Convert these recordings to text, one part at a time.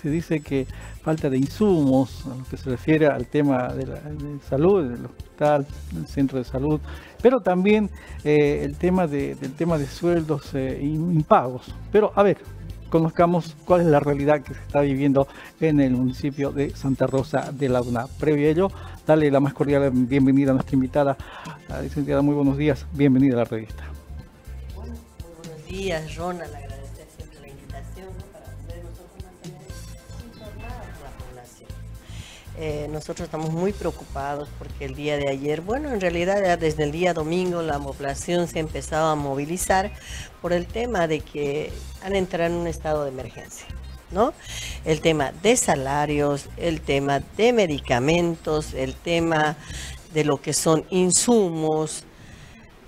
se dice que falta de insumos, a lo que se refiere al tema de la salud, del hospital, del centro de salud, pero también eh, el tema de, del tema de sueldos eh, impagos. Pero a ver, conozcamos cuál es la realidad que se está viviendo en el municipio de Santa Rosa de la Una. Previo a ello, dale la más cordial bienvenida a nuestra invitada, la licenciada. Muy buenos días, bienvenida a la revista. Muy buenos días, Ronald. Eh, nosotros estamos muy preocupados porque el día de ayer, bueno, en realidad ya desde el día domingo la población se ha empezado a movilizar por el tema de que han entrado en un estado de emergencia. ¿No? El tema de salarios, el tema de medicamentos, el tema de lo que son insumos,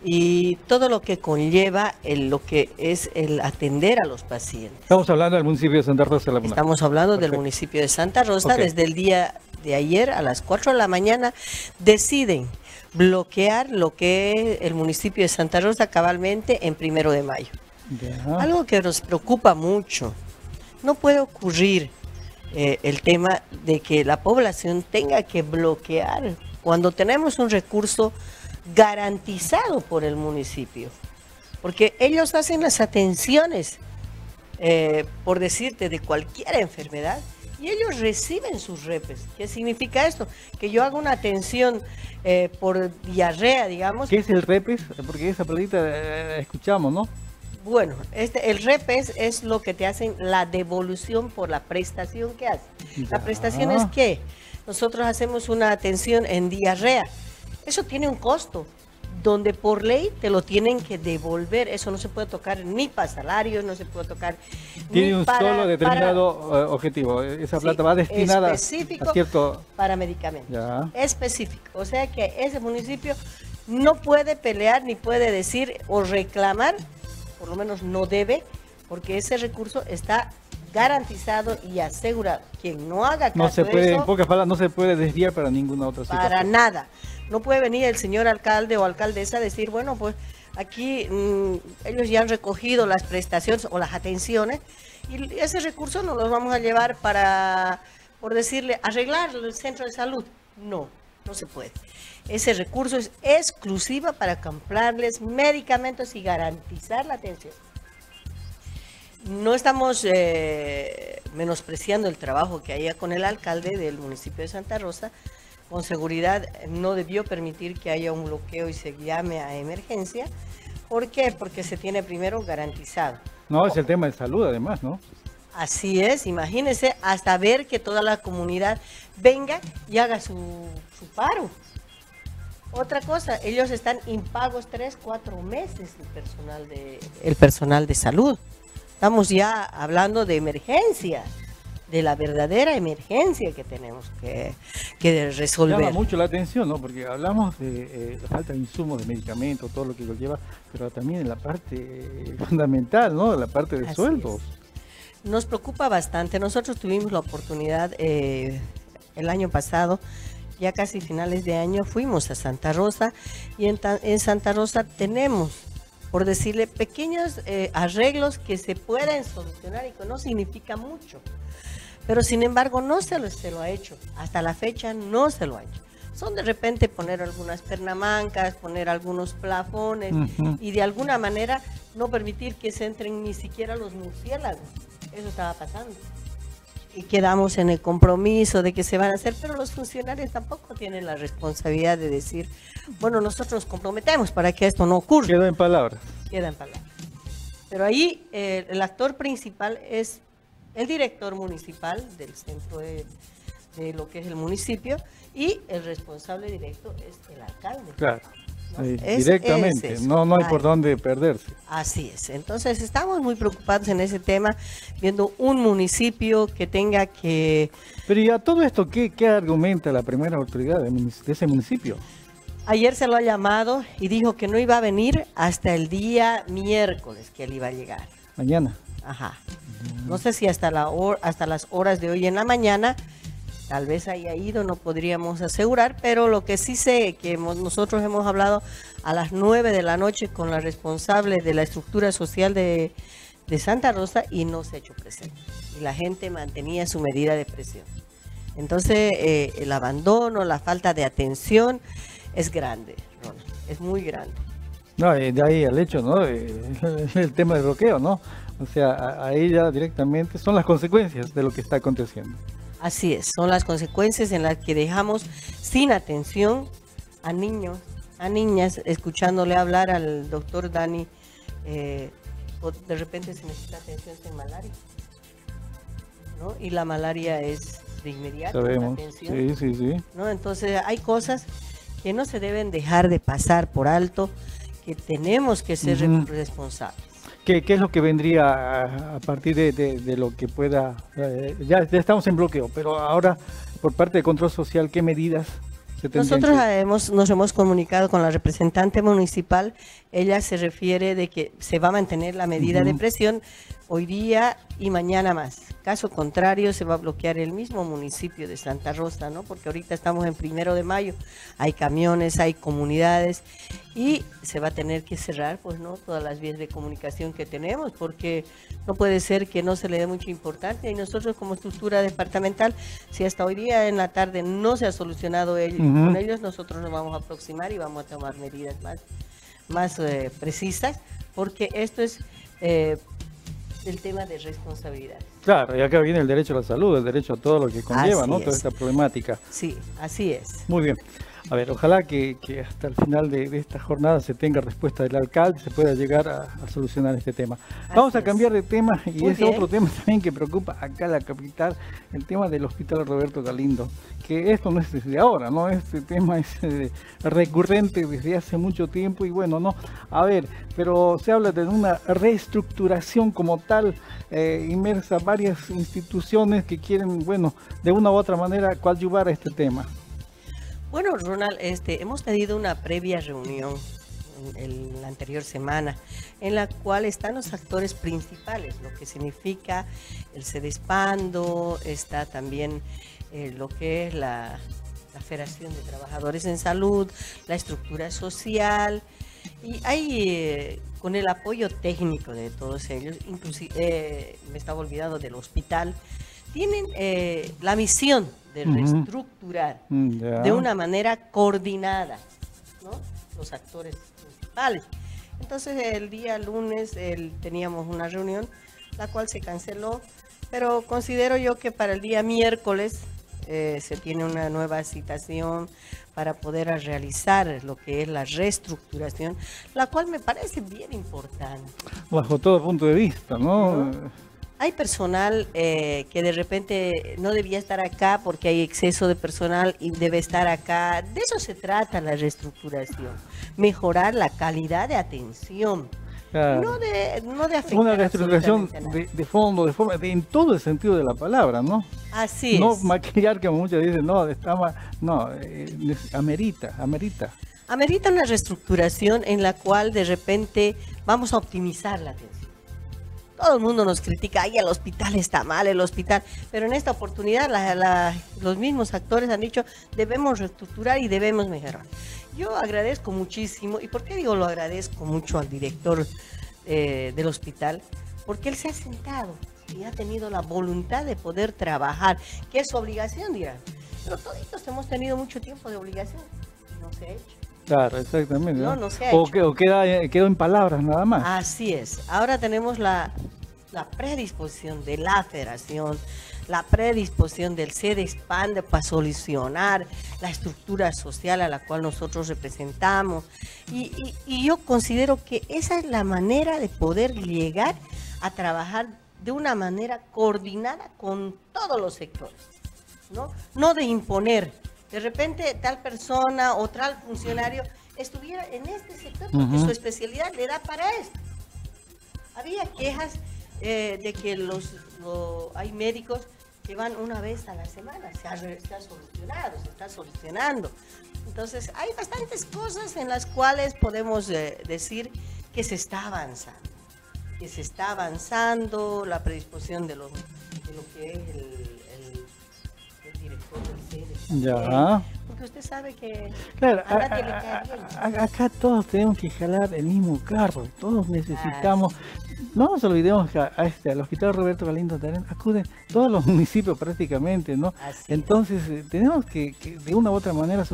y todo lo que conlleva el, lo que es el atender a los pacientes. Estamos hablando del municipio de Santa Rosa de la. Estamos hablando Perfecto. del municipio de Santa Rosa. Desde el día de ayer a las 4 de la mañana deciden bloquear lo que es el municipio de Santa Rosa cabalmente en primero de mayo. Algo que nos preocupa mucho. No puede ocurrir eh, el tema de que la población tenga que bloquear cuando tenemos un recurso garantizado por el municipio. Porque ellos hacen las atenciones, eh, por decirte, de cualquier enfermedad y ellos reciben sus repes. ¿Qué significa esto? Que yo hago una atención eh, por diarrea, digamos, ¿Qué es el REPES? Porque esa palabra eh, escuchamos, ¿no? Bueno, este, el REPES es lo que te hacen la devolución por la prestación que haces. La prestación es que nosotros hacemos una atención en diarrea. Eso tiene un costo, donde por ley te lo tienen que devolver. Eso no se puede tocar ni para salarios, no se puede tocar Tiene ni un para- solo determinado eh, objetivo. Esa Sí, plata va destinada específico. a cierto... para medicamentos. Ya. Específico. O sea que ese municipio no puede pelear ni puede decir o reclamar, por lo menos no debe, porque ese recurso está garantizado y asegurado. Quien no haga caso No se de puede, en pocas palabras, no se puede desviar para ninguna otra para situación. nada. No puede venir el señor alcalde o alcaldesa a decir, bueno, pues aquí mm, ellos ya han recogido las prestaciones o las atenciones y ese recurso no los vamos a llevar para, por decirle, arreglar el centro de salud. No, no se puede. Ese recurso es exclusiva para comprarles medicamentos y garantizar la atención. No estamos eh, menospreciando el trabajo que haya con el alcalde del municipio de Santa Rosa. Con seguridad no debió permitir que haya un bloqueo y se llame a emergencia. ¿Por qué? Porque se tiene primero garantizado. No, es el tema de salud además, ¿no? Así es, imagínense, hasta ver que toda la comunidad venga y haga su, su paro. Otra cosa, ellos están impagos tres, cuatro meses el personal de, el personal de salud. Estamos ya hablando de emergencia, de la verdadera emergencia que tenemos que, que Llama resolver. mucho la atención, ¿no? Porque hablamos de eh, la falta de insumos, de medicamentos, todo lo que lo lleva, pero también en la parte eh, fundamental, ¿no? La parte de Así sueldos. Nos preocupa bastante. Nosotros tuvimos la oportunidad eh, el año pasado, ya casi finales de año, fuimos a Santa Rosa y en, en Santa Rosa tenemos, por decirle, pequeños eh, arreglos que se pueden solucionar y que no significa mucho. Pero sin embargo no se lo, se lo ha hecho. Hasta la fecha no se lo ha hecho. Son de repente poner algunas pernamancas, poner algunos plafones y de alguna manera no permitir que se entren ni siquiera los murciélagos. Eso estaba pasando. Y quedamos en el compromiso de que se van a hacer, pero los funcionarios tampoco tienen la responsabilidad de decir, bueno, nosotros nos comprometemos para que esto no ocurra. Quedó en palabras. Queda en palabras. Pero ahí eh, el actor principal es el director municipal del centro de, de lo que es el municipio y el responsable directo es el alcalde. Claro. Directamente. es no, no hay por dónde perderse. Así es. Entonces estamos muy preocupados en ese tema, viendo un municipio que tenga que... Pero y a todo esto, ¿qué, qué argumenta la primera autoridad de, de ese municipio? Ayer se lo ha llamado y dijo que no iba a venir hasta el día miércoles que él iba a llegar. Mañana. Ajá. No sé si hasta, la hasta las horas de hoy en la mañana, tal vez haya ido, no podríamos asegurar, pero lo que sí sé que hemos- nosotros hemos hablado a las 9 de la noche con la responsable de la estructura social de, Santa Rosa y no se ha hecho presente. Y la gente mantenía su medida de presión. Entonces, eh, el abandono, la falta de atención es grande, es muy grande. No, de ahí el hecho, ¿no? El tema del bloqueo, ¿no? O sea, ahí ya directamente son las consecuencias de lo que está aconteciendo. Así es, son las consecuencias en las que dejamos sin atención a niños, a niñas, escuchándole hablar al doctor Dani, eh, de repente se necesita atención sin malaria. ¿no? Y la malaria es de inmediato. Sabemos. Sí, sí, sí. ¿no? Entonces hay cosas que no se deben dejar de pasar por alto, que tenemos que ser responsables. ¿Qué, ¿Qué, es lo que vendría a, partir de, lo que pueda? Eh, ya, ya, estamos en bloqueo, pero ahora, por parte de Control Social, ¿qué medidas nosotros hemos, nos hemos comunicado con la representante municipal. Ella se refiere de que se va a mantener la medida de presión hoy día y mañana más. Caso contrario, se va a bloquear el mismo municipio de Santa Rosa, ¿no? Porque ahorita estamos en primero de mayo, hay camiones, hay comunidades y se va a tener que cerrar, pues, ¿no? Todas las vías de comunicación que tenemos, porque no puede ser que no se le dé mucha importancia y nosotros como estructura departamental, si hasta hoy día en la tarde no se ha solucionado con ellos, nosotros nos vamos a aproximar y vamos a tomar medidas más, más eh, precisas, porque esto es eh, el tema de responsabilidad. Claro, y acá viene el derecho a la salud, el derecho a todo lo que conlleva, ¿no? Toda esta problemática. Sí, así es. Muy bien. A ver, ojalá que, hasta el final de, esta jornada se tenga respuesta del alcalde, se pueda llegar a, solucionar este tema. Vamos a cambiar de tema y ese otro tema también que preocupa acá la capital, el tema del Hospital Roberto Galindo, que esto no es desde ahora, ¿no? Este tema es eh, recurrente desde hace mucho tiempo y bueno, no, a ver, pero se habla de una reestructuración como tal, eh, inmersa varias instituciones que quieren, bueno, de una u otra manera coadyuvar a este tema. Bueno, Ronald, este, hemos tenido una previa reunión en la anterior semana, en la cual están los actores principales, lo que significa el CEDESPANDO, está también eh, lo que es la, Federación de Trabajadores en Salud, la estructura social, y hay, eh, con el apoyo técnico de todos ellos, inclusive, eh, me estaba olvidando del hospital, tienen la misión de reestructurar mm, de una manera coordinada los actores principales. Entonces el día lunes teníamos una reunión, la cual se canceló, pero considero yo que para el día miércoles eh, se tiene una nueva citación para poder realizar lo que es la reestructuración, la cual me parece bien importante. Bajo todo punto de vista, ¿no? Hay personal eh, que de repente no debía estar acá porque hay exceso de personal y debe estar acá. De eso se trata la reestructuración, mejorar la calidad de atención. No de, no de afectar Una reestructuración de, fondo, de forma, en todo el sentido de la palabra, ¿no? Así no es. No maquillar, como muchos dicen, no, está no, eh, amerita, amerita. Amerita una reestructuración en la cual de repente vamos a optimizar la atención todo el mundo nos critica, ay, el hospital está mal, el hospital. Pero en esta oportunidad los mismos actores han dicho, debemos reestructurar y debemos mejorar. Yo agradezco muchísimo, ¿y por qué digo lo agradezco mucho al director eh, del hospital? Porque él se ha sentado y ha tenido la voluntad de poder trabajar, que es su obligación, dirán. Pero todos hemos tenido mucho tiempo de obligación no se ha hecho. Claro, exactamente. No, no se ha o, hecho. o queda, quedó en palabras nada más. Así es. Ahora tenemos la, la predisposición de la federación, la predisposición del sede expande para solucionar la estructura social a la cual nosotros representamos. Y, yo considero que esa es la manera de poder llegar a trabajar de una manera coordinada con todos los sectores, ¿no? No de imponer. De repente tal persona o tal funcionario estuviera en este sector porque su especialidad le da para esto. Había quejas eh, de que los, hay médicos que van una vez a la semana, se ha, solucionado, se está solucionando. Entonces, hay bastantes cosas en las cuales podemos eh, decir que se está avanzando, que se está avanzando la predisposición de, lo, de lo que es el, director del CEDE. Ya. Porque usted sabe que claro, acá todos tenemos que jalar el mismo carro, todos necesitamos no nos olvidemos que a, este, al Hospital Roberto Galindo Tarén acuden todos los municipios prácticamente, ¿no? Entonces eh, tenemos que, de una u otra manera,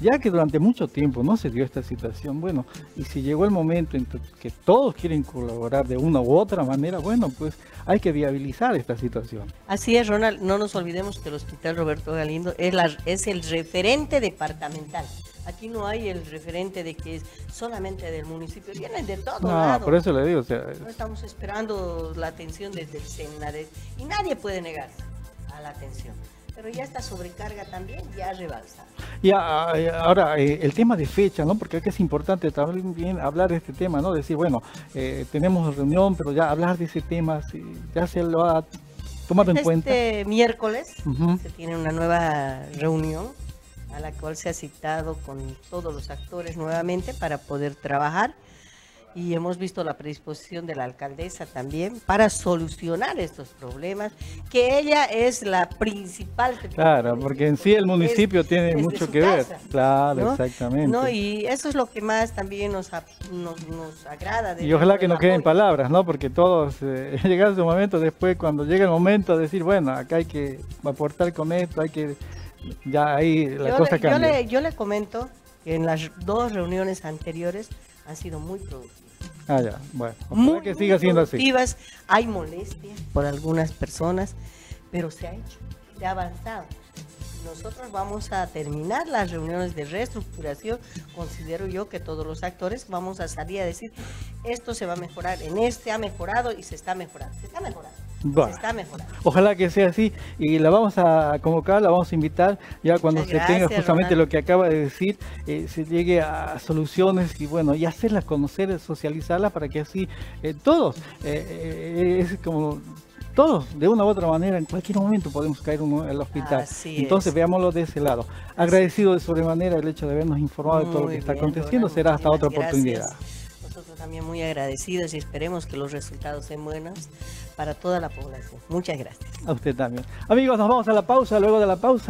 ya que durante mucho tiempo no se dio esta situación, bueno, y si llegó el momento en que todos quieren colaborar de una u otra manera, bueno, pues hay que viabilizar esta situación. Así es, Ronald, no nos olvidemos que el Hospital Roberto Galindo es, es el referente departamental. Aquí no hay el referente de que es solamente del municipio, vienen de todo no, por eso le digo. O sea, no estamos esperando la atención desde el y nadie puede negar a la atención. Pero ya esta sobrecarga también ya rebalsa. Y ahora, eh, el tema de fecha, ¿no? Porque es importante también hablar de este tema, ¿no? Decir, bueno, eh, tenemos reunión, pero ya hablar de ese tema, ya se lo ha tomado en cuenta. Este miércoles se tiene una nueva reunión a la cual se ha citado con todos los actores nuevamente para poder trabajar y hemos visto la predisposición de la alcaldesa también para solucionar estos problemas, que ella es la principal. Claro, porque en sí el municipio tiene mucho que ver. Claro, exactamente. ¿no? Y eso es lo que más también nos, nos, agrada. y ojalá que no queden palabras, ¿no? Porque todos, eh, llega ese momento, después cuando llega el momento de decir, bueno, acá hay que aportar con esto, hay que ya ahí la cosa cambia. Yo le, yo le comento que en las dos reuniones anteriores han sido muy productivas. Ah, ya, bueno, muy, que siga siendo así. Hay molestia por algunas personas, pero se ha hecho, se ha avanzado nosotros vamos a terminar las reuniones de reestructuración, considero yo que todos los actores vamos a salir a decir, esto se va a mejorar, en este ha mejorado y se está mejorando, se está mejorando. Se está mejorando. Ojalá que sea así y la vamos a convocar, la vamos a invitar ya cuando se tenga justamente lo que acaba de decir, eh, se llegue a soluciones y bueno, y hacerlas conocer, socializarlas para que así eh, todos, eh, es como todos, de una u otra manera, en cualquier momento podemos caer en el hospital. Entonces, veámoslo de ese lado. Agradecido de sobremanera el hecho de habernos informado de todo lo que está aconteciendo. Será hasta otra oportunidad. También muy agradecidos y esperemos que los resultados sean buenos para toda la población. Muchas gracias. A usted también. Amigos, nos vamos a la pausa. Luego de la pausa.